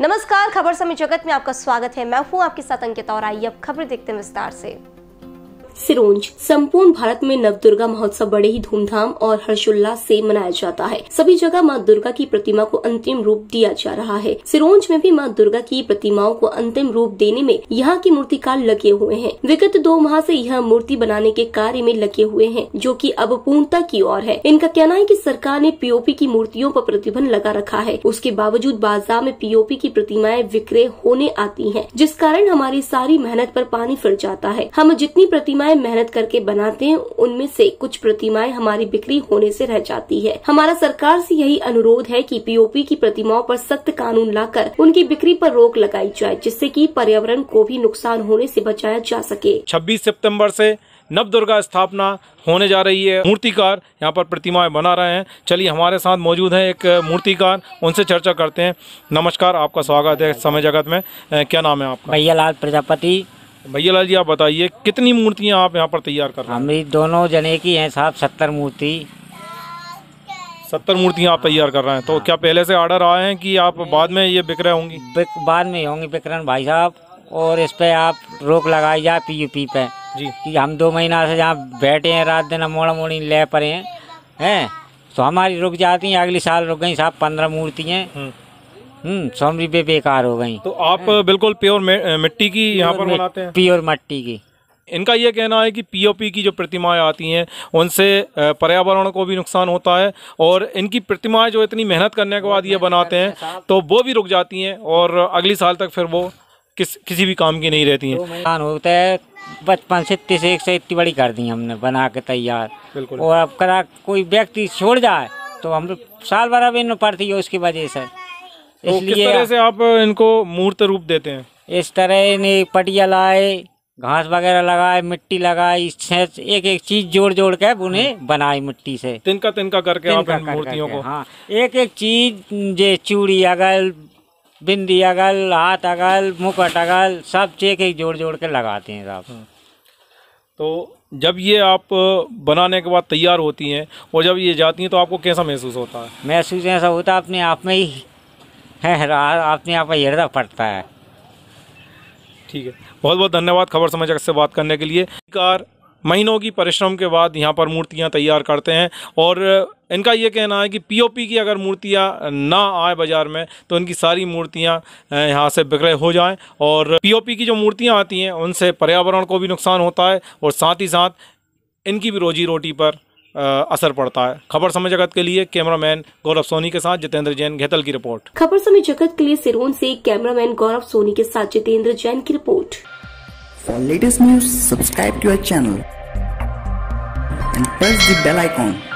नमस्कार, खबर समय जगत में आपका स्वागत है। मैं हूँ आपके साथ अंकिता और आइए अब खबर देखते हैं विस्तार से। सिरोंज। संपूर्ण भारत में नव दुर्गा महोत्सव बड़े ही धूमधाम और हर्षोल्लास से मनाया जाता है। सभी जगह माँ दुर्गा की प्रतिमा को अंतिम रूप दिया जा रहा है। सिरोंज में भी माँ दुर्गा की प्रतिमाओं को अंतिम रूप देने में यहाँ के मूर्तिकार लगे हुए हैं। विगत दो माह से यह मूर्ति बनाने के कार्य में लगे हुए हैं, जो कि अब पूर्णता की ओर है। इनका कहना है कि सरकार ने पीओपी की मूर्तियों पर प्रतिबंध लगा रखा है। उसके बावजूद बाज़ार में पीओपी की प्रतिमाएँ विक्रय होने आती है, जिस कारण हमारी सारी मेहनत आरोप पानी फिर जाता है। हम जितनी प्रतिमाएँ मेहनत करके बनाते हैं उनमें से कुछ प्रतिमाएँ हमारी बिक्री होने से रह जाती है। हमारा सरकार से यही अनुरोध है कि पीओपी की प्रतिमाओं पर सख्त कानून लाकर उनकी बिक्री पर रोक लगाई जाए जिससे कि पर्यावरण को भी नुकसान होने से बचाया जा सके। 26 सितंबर से नव दुर्गा स्थापना होने जा रही है। मूर्तिकार यहाँ पर प्रतिमाएँ बना रहे हैं। चलिए हमारे साथ मौजूद हैं एक मूर्तिकार उनसे चर्चा करते हैं। नमस्कार आपका स्वागत है समय जगत में। क्या नाम है आपका? भैया लाल प्रजापति भैया लाल जी आप बताइए कितनी मूर्तियाँ आप यहाँ पर तैयार कर रहे हैं? हमारी दोनों जने की हैं साहब सत्तर मूर्ति। सत्तर मूर्तियाँ आप तैयार कर रहे हैं तो क्या पहले से ऑर्डर आए हैं कि आप बाद में ये बिक रहे होंगी? बिक- बाद में होंगे विक्रम भाई साहब और इस पे आप रोक लगाई जाए पीयूपी पे। जी। कि हम दो महीना से जहाँ बैठे हैं रात दिन मोड़ा मोड़ी ले पड़े हैं हैं? तो हमारी रुक जाती हैं अगले साल रुक गई साहब पंद्रह मूर्तियाँ। हम्म। सोमरी पे बेकार हो गई तो आप बिल्कुल प्योर मिट्टी की यहाँ पर बनाते हैं? प्योर मट्टी की। इनका ये कहना है कि पीओपी की जो प्रतिमाएँ आती हैं उनसे पर्यावरण को भी नुकसान होता है और इनकी प्रतिमाएँ जो इतनी मेहनत करने के बाद ये बनाते हैं तो वो भी रुक जाती हैं और अगली साल तक फिर वो किस किसी भी काम की नहीं रहती हैं। नुकसान होता है बचपन से इतने से एक से इतनी बड़ी कर दी हमने बना के तैयार। बिल्कुल। और अब करा कोई व्यक्ति छोड़ जाए तो हम साल भर अब इन पड़ती है उसकी वजह से। तो किस इसलिए तरह से आप इनको मूर्त रूप देते हैं? इस तरह इन्हें पटिया लाए घास वगैरह लगाए मिट्टी लगाई इससे एक एक चीज़ जोड़ जोड़ के उन्हें बनाई मिट्टी से। तिनका तिनका करके आप तिनका इन कर मूर्तियों को। हाँ। एक एक चीज़ जे चूड़ी अगल बिंदी अगल हाथ अगल मुकुट अगल सब एक एक जोड़ जोड़ के लगाते हैं साहब। तो जब ये आप बनाने के बाद तैयार होती हैं और जब ये जाती हैं तो आपको कैसा महसूस होता है? महसूस ऐसा होता है अपने आप में ही है रहा अपने आप में हृदय पड़ता है। ठीक है। बहुत बहुत धन्यवाद खबर समझ से बात करने के लिए। कार, महीनों की परिश्रम के बाद यहाँ पर मूर्तियाँ तैयार करते हैं और इनका ये कहना है कि पीओपी की अगर मूर्तियाँ ना आए बाज़ार में तो इनकी सारी मूर्तियाँ यहाँ से विक्रय हो जाएँ और पीओपी की जो मूर्तियाँ आती हैं, उनसे पर्यावरण को भी नुकसान होता है और साथ ही साथ इनकी भी रोजी रोटी पर असर पड़ता है। खबर समय जगत के लिए कैमरामैन गौरव सोनी के साथ जितेंद्र जैन घेतल की रिपोर्ट। खबर समय जगत के लिए सिरोन से कैमरामैन गौरव सोनी के साथ जितेंद्र जैन की report. For latest news subscribe to channel channel and press the bell icon.